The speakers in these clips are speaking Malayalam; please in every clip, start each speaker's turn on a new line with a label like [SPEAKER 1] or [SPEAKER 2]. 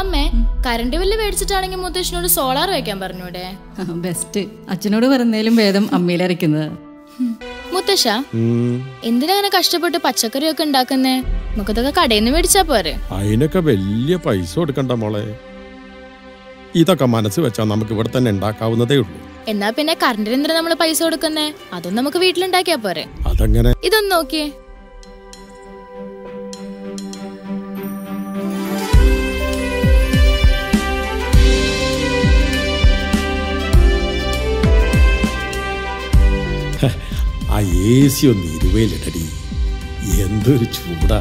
[SPEAKER 1] അമ്മേ കറണ്ട് ബില്ല് മേടിച്ചിട്ടാണെങ്കിൽ മുത്തശ്ശനോട് സോളാർ വെക്കാൻ പറഞ്ഞൂടെ?
[SPEAKER 2] ബെസ്റ്റ് അച്ഛനോട് പറഞ്ഞാലും ഭേദം അമ്മയിലരയ്ക്കുന്നത്
[SPEAKER 1] മുത്തശ്ശ എന്തിനങ്ങനെ കഷ്ടപ്പെട്ട് പച്ചക്കറിയൊക്കെ ഉണ്ടാക്കുന്നേ? നമുക്കതൊക്കെ കടയിൽ നിന്ന് മേടിച്ചാ പോരെ?
[SPEAKER 3] അതിനൊക്കെ വലിയ പൈസ കൊടുക്കണ്ട മോളെ. ഇതൊക്കെ മനസ്സ് വെച്ചാ നമുക്ക് ഇവിടെ തന്നെ ഉണ്ടാക്കാവുന്നതേ ഉള്ളൂ.
[SPEAKER 1] എന്നാ പിന്നെ കറണ്ടിന് എന്തിനാ നമ്മൾ പൈസ കൊടുക്കുന്നേ? അതൊന്നും നമുക്ക് വീട്ടിലുണ്ടാക്കിയാ പോരെ.
[SPEAKER 3] അതങ്ങനെ?
[SPEAKER 1] ഇതൊന്ന് നോക്കിയേ.
[SPEAKER 3] എ സി ഒന്ന് ഇരുവയിലിടടി എന്തൊരു ചൂടാ.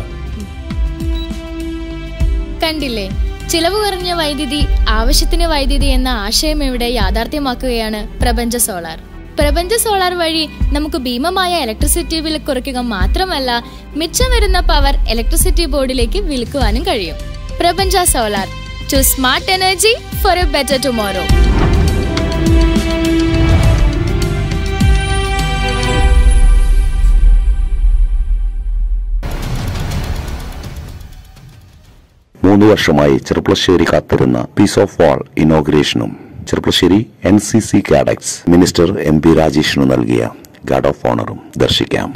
[SPEAKER 1] കണ്ടില്ലേ? ചിലവ് കുറഞ്ഞ വൈദ്യുതി ആവശ്യത്തിന് വൈദ്യുതി എന്ന ആശയം ഇവിടെ യാഥാർത്ഥ്യമാക്കുകയാണ് പ്രപഞ്ച സോളാർ. പ്രപഞ്ച സോളാർ വഴി നമുക്ക് ഭീമമായ ഇലക്ട്രിസിറ്റി വില കുറയ്ക്കുക മാത്രമല്ല മിച്ചം വരുന്ന പവർ ഇലക്ട്രിസിറ്റി ബോർഡിലേക്ക് വിൽക്കുവാനും കഴിയും. പ്രപഞ്ച solar to smart energy for a better tomorrow
[SPEAKER 4] മൂന്ന് വർഷമായി ചെറുപ്പശ്ശേരി കാത്തിരുന്ന piece of wall ഇനോഗ്രേഷനും Cherpulassery N C C cadets minister M P രാജേഷിനു നൽകിയ ഗാർഡ് ഓഫ് ഓണറും ദർശിക്കാം.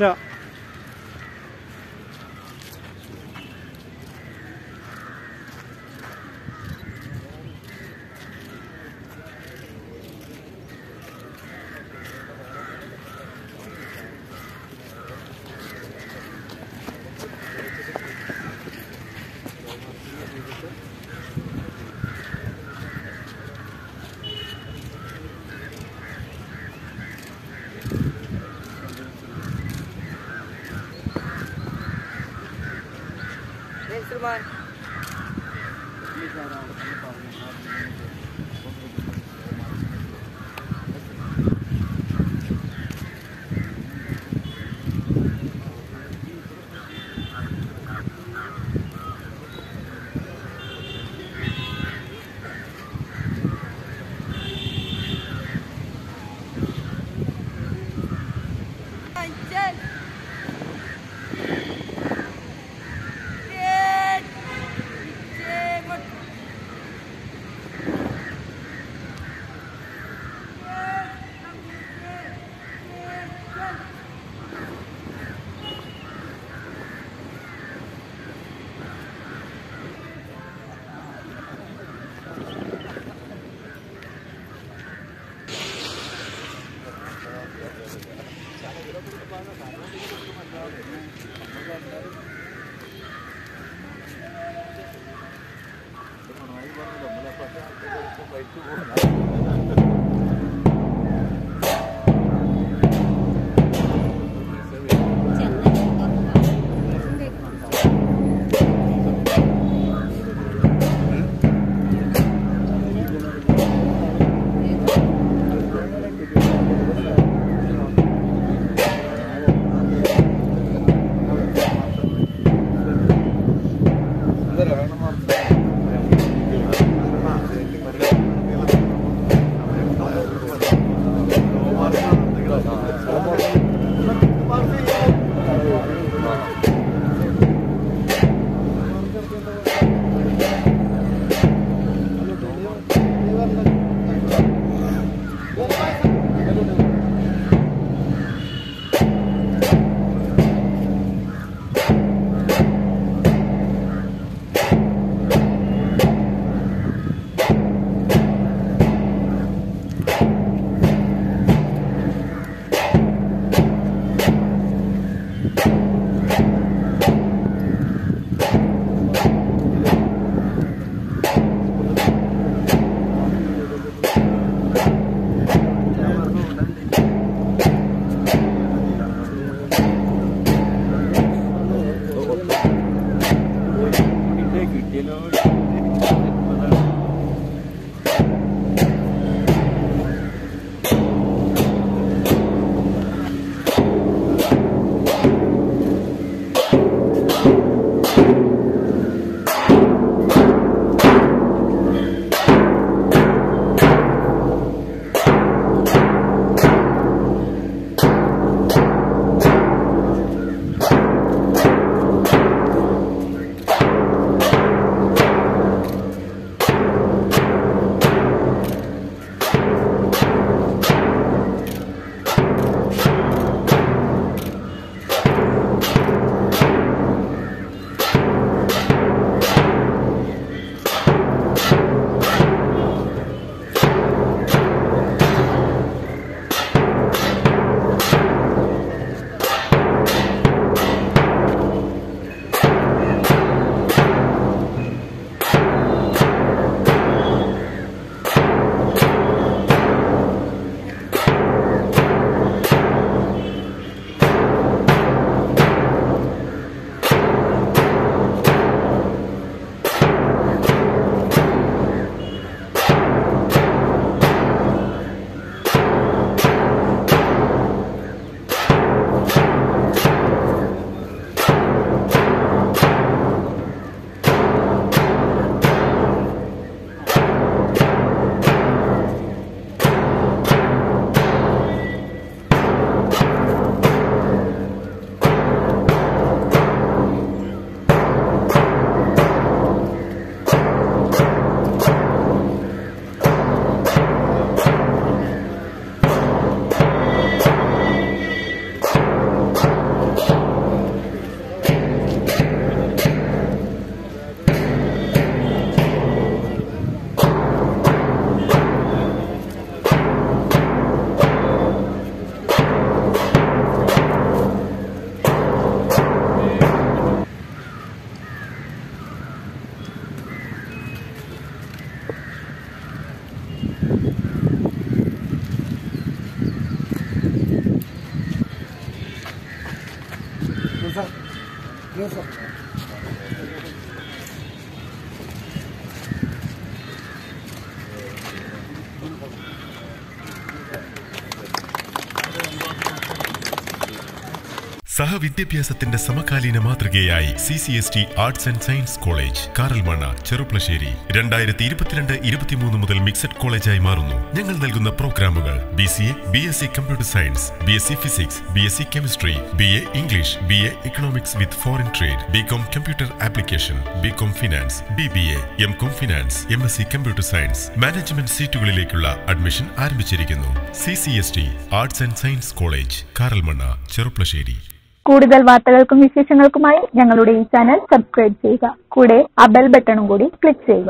[SPEAKER 5] Yeah. सुरमान by
[SPEAKER 6] two. സഹവിദ്യാഭ്യാസത്തിന്റെ സമകാലീന മാതൃകയായി C C S T arts and science college Karalmanna Cherpulassery രണ്ടായിരത്തി ഇരുപത്തിരണ്ട് ഇരുപത്തിമൂന്ന് മുതൽ മിക്സഡ് കോളേജായി മാറുന്നു. ഞങ്ങൾ നൽകുന്ന പ്രോഗ്രാമുകൾ B C A B S C computer science B S C physics B S C chemistry B A English B A economics with foreign trade B com computer application B com finance B B A M com finance M S C computer science management സീറ്റുകളിലേക്കുള്ള admission ആരംഭിച്ചിരിക്കുന്നു. C C S T arts and science college Karalmanna Cherpulassery
[SPEAKER 7] കൂടുതൽ വാർത്തകൾക്കും വിശേഷങ്ങൾക്കുമായി ഞങ്ങളുടെ ഈ ചാനൽ സബ്സ്ക്രൈബ് ചെയ്യുക. കൂടെ ആ ബെൽ ബട്ടണും കൂടി ക്ലിക്ക് ചെയ്യുക.